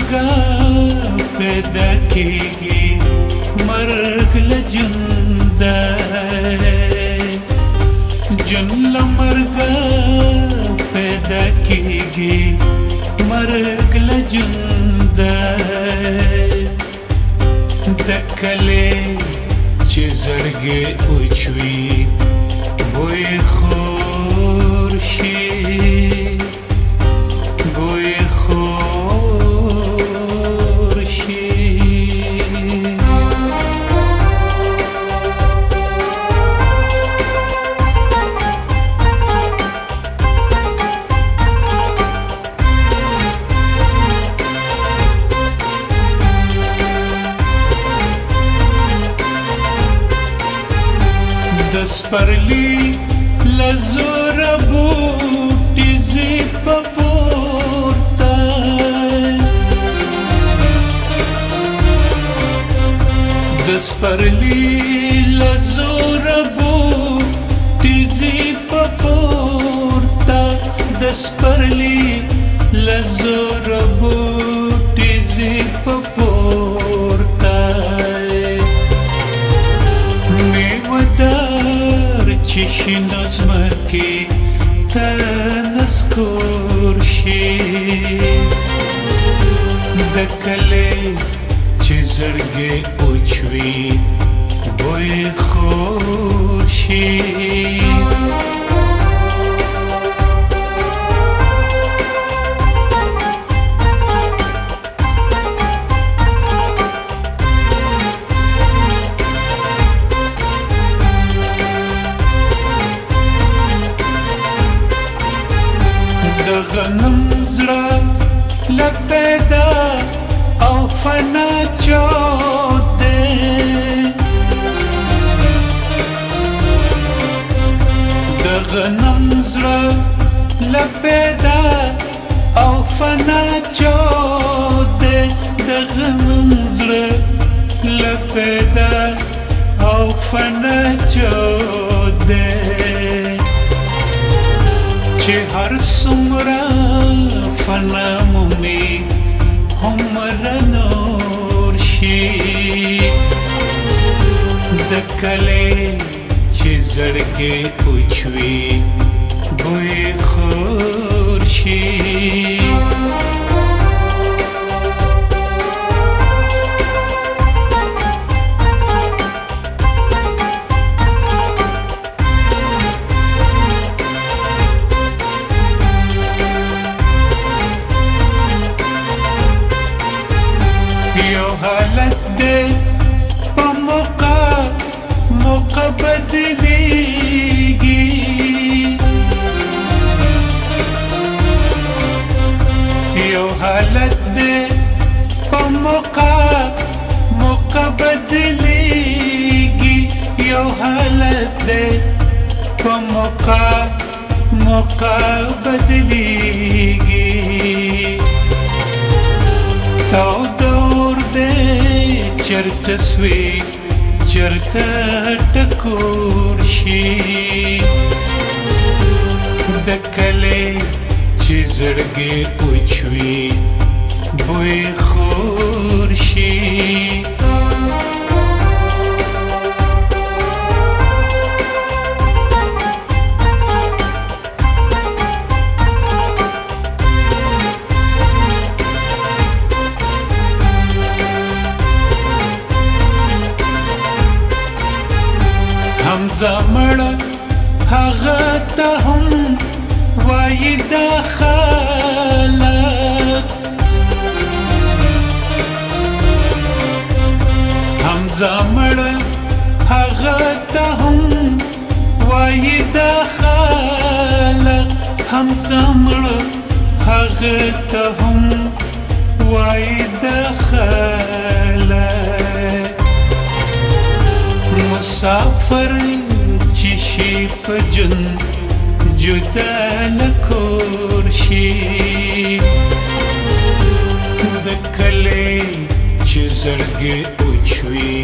څنګه پیدا کېږي مرګ له ژوند ژوند له مرګ پیدا کېږي مرګ له ژوند تکلې چې زړګې اوچوي بوې خور شي د سپرلی لزور بوټی زی پپورتا د سپرلی لزور بوټی زی پپورتا د سپرلی لزور بوټی زی پپورتا چې شنو زمکه ته نسکور شي د کله چې زړګي اوچوي وای خوشي دا او فنا چود دی د غنم زړه لپیدا او فنا چود دی د غنم زړه لپیدا او فنا چود دی چې هر څومره فنا مومي عمر نور شي د کله چې زړګي اوچوي دې په موقع موقع بدلېږي یو حالت دې په موقع موقع بدلېږي یو حالت دې په موقع موقع بدلېږي تو چرته سوي چرته ټکور شي د کله چې زړګي پوچوي بوې خور شي زمړ هغه ته هم وای د خلک هم زمړ هغه ته هم وای د خلک هم زمړ هغه ته هم وای د خلک مسافر شي په جون جدا نکور شي د کلي چې زړګي اوچوي